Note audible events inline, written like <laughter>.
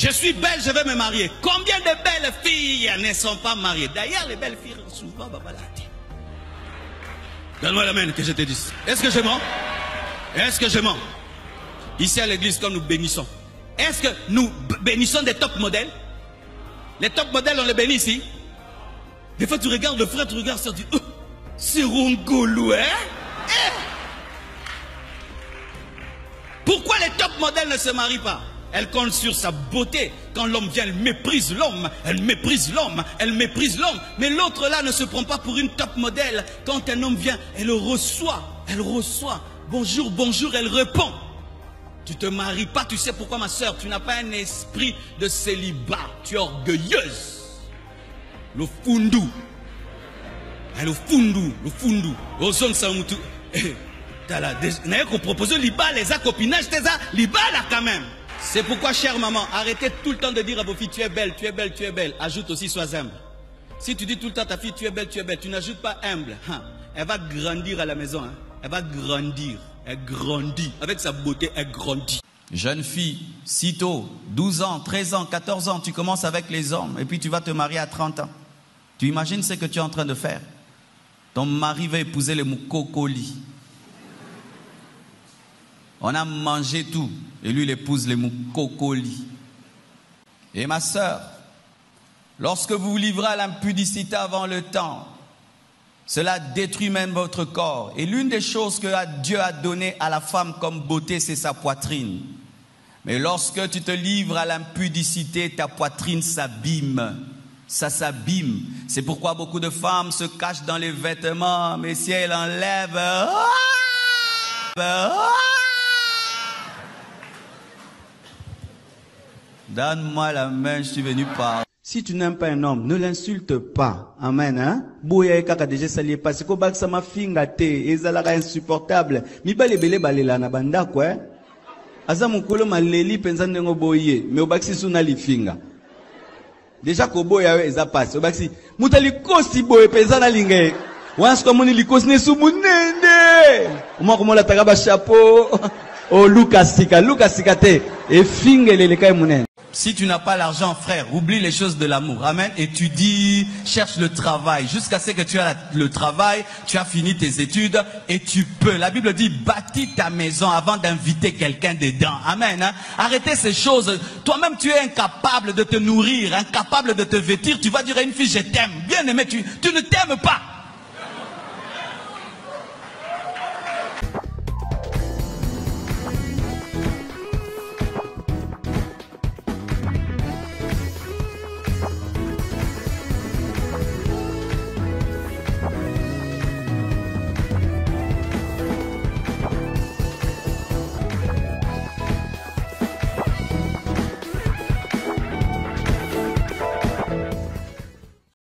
Je suis belle, je vais me marier. Combien de belles filles ne sont pas mariées? D'ailleurs, les belles filles, souvent, babalati. Donne-moi la main que je te dise. Est-ce que je mens? Est-ce que je mens? Ici à l'église, comme nous bénissons. Est-ce que nous bénissons des top modèles? Les top modèles, on les bénit ici. Des fois, tu regardes le frère, tu regardes ça, tu dis, oh, c'est hein? Eh Pourquoi les top modèles ne se marient pas? Elle compte sur sa beauté. Quand l'homme vient, elle méprise l'homme. Elle méprise l'homme. Elle méprise l'homme. Mais l'autre là ne se prend pas pour une top modèle. Quand un homme vient, elle le reçoit. Elle reçoit. Bonjour, bonjour, elle répond. Tu te maries pas, tu sais pourquoi ma soeur Tu n'as pas un esprit de célibat. Tu es orgueilleuse. Le fundu. Eh, Le fundu, le fundu. Ozon samutu. Eh, t'as la qu'on propose liba les copinage, t'es ça, liba là quand même. C'est pourquoi, chère maman, arrêtez tout le temps de dire à vos filles, tu es belle, tu es belle, tu es belle. Ajoute aussi, sois humble. Si tu dis tout le temps à ta fille, tu es belle, tu es belle, tu n'ajoutes pas humble. hein, Elle va grandir à la maison. hein. Elle va grandir. Elle grandit. Avec sa beauté, elle grandit. Jeune fille, sitôt, 12 ans, 13 ans, 14 ans, tu commences avec les hommes et puis tu vas te marier à 30 ans. Tu imagines ce que tu es en train de faire Ton mari va épouser les moukokoli. On a mangé tout et lui il épouse les moukokoli. Et ma sœur, lorsque vous vous livrez à l'impudicité avant le temps, cela détruit même votre corps. Et l'une des choses que Dieu a donné à la femme comme beauté, c'est sa poitrine. Mais lorsque tu te livres à l'impudicité, ta poitrine s'abîme. Ça s'abîme. C'est pourquoi beaucoup de femmes se cachent dans les vêtements. Mais si elles enlèvent... ah, ah, Donne-moi la main, je suis venu par... Si tu n'aimes pas un homme, ne l'insulte pas. Amen, hein? Boya e kaka déjà sali parce que ma finga te, insupportable. Mibale bele balela na bandako, hein? Aza mukolo maleli penza ndengo boye, mais obakisi suna lifinga. Déjà koboya we eza pasi, obakisi muta likosi boye penza na linga. Wansi komoni likosi ne subu nende. Oma komola taka ba chapeau. <laughs> Oh Lucas sika, Lucas sika te. E finga. Si tu n'as pas l'argent, frère, oublie les choses de l'amour. Amen. Étudie, cherche le travail. Jusqu'à ce que tu as le travail, tu as fini tes études et tu peux. La Bible dit, bâtis ta maison avant d'inviter quelqu'un dedans. Amen. hein. Arrêtez ces choses. Toi-même, tu es incapable de te nourrir, incapable de te vêtir. Tu vas dire à une fille, je t'aime. Bien aimé, tu ne t'aimes pas.